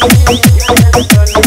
I'm